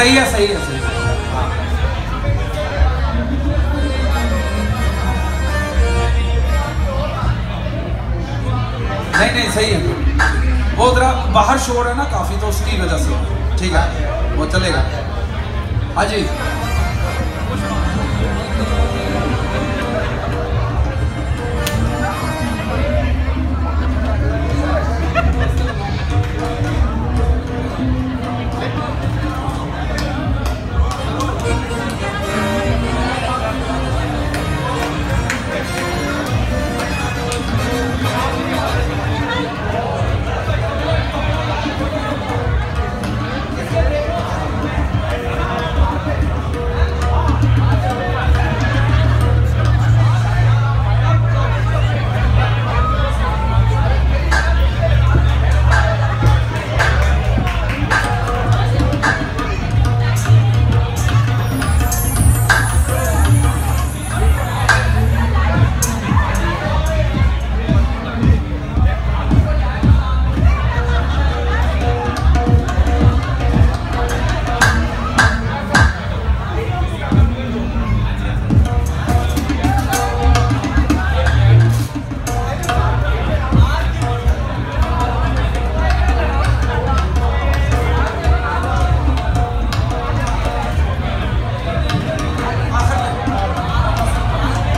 सही है सही है सही है। नहीं नहीं, सही है। वो जरा बाहर शोर है ना, काफ़ी तो उसकी वजह से। ठीक है, वो चलेगा। हाँ जी।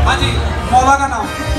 हाँ जी मौला का नाम।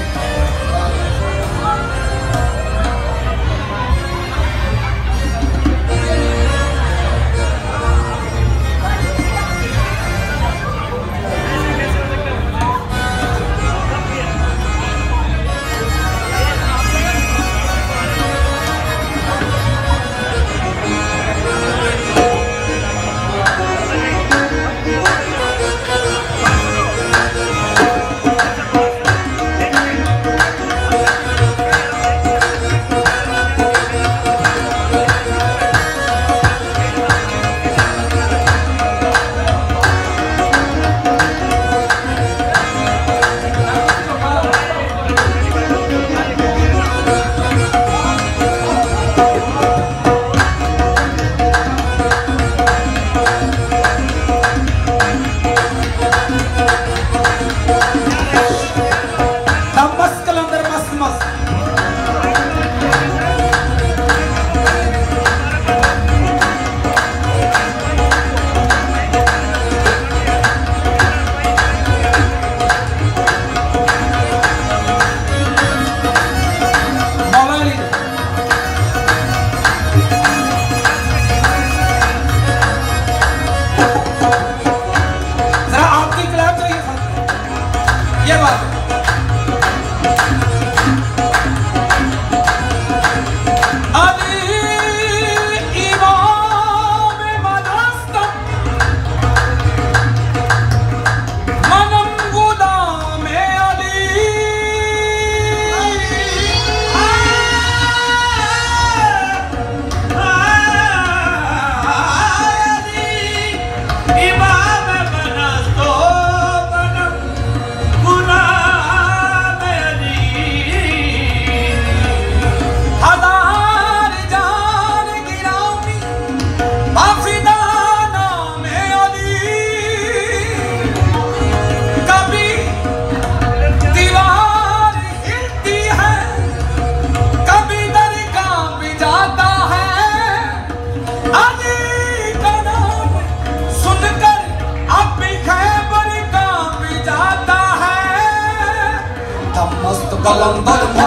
Balam balam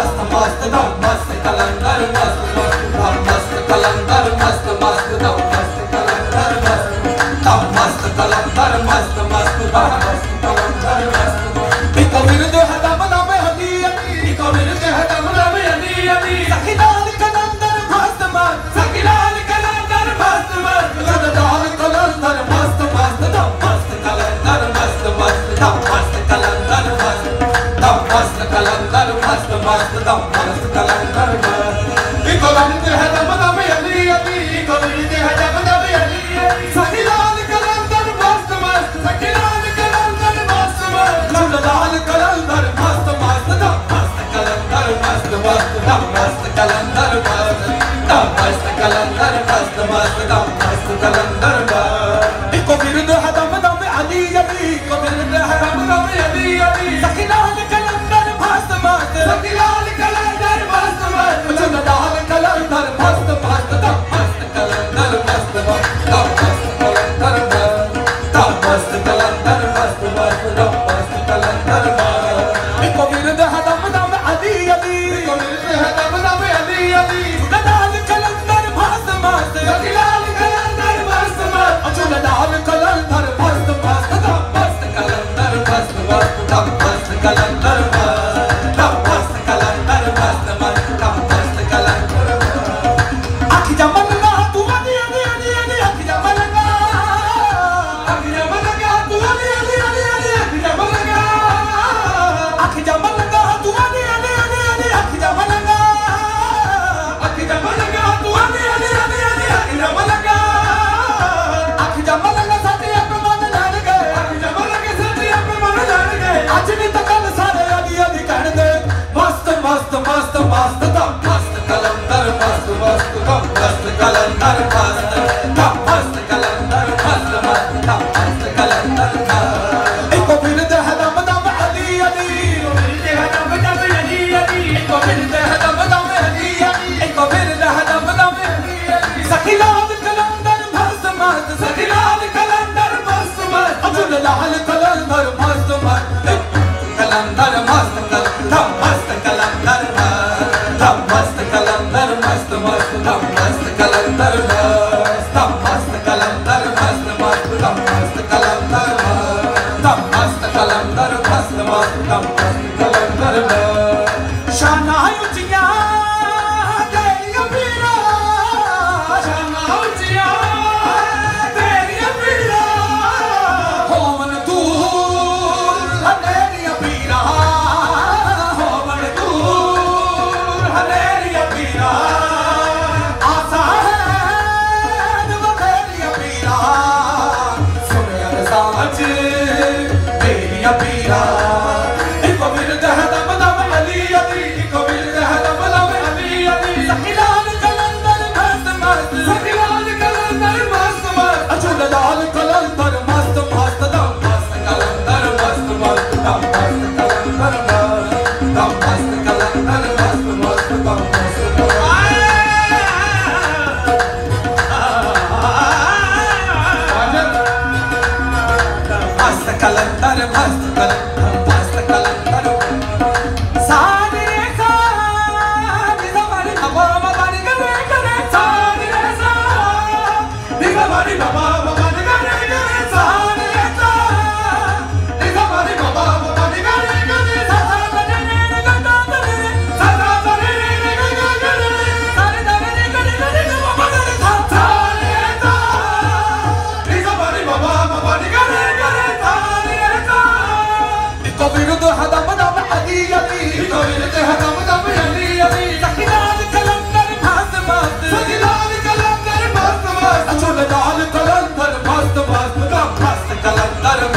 같은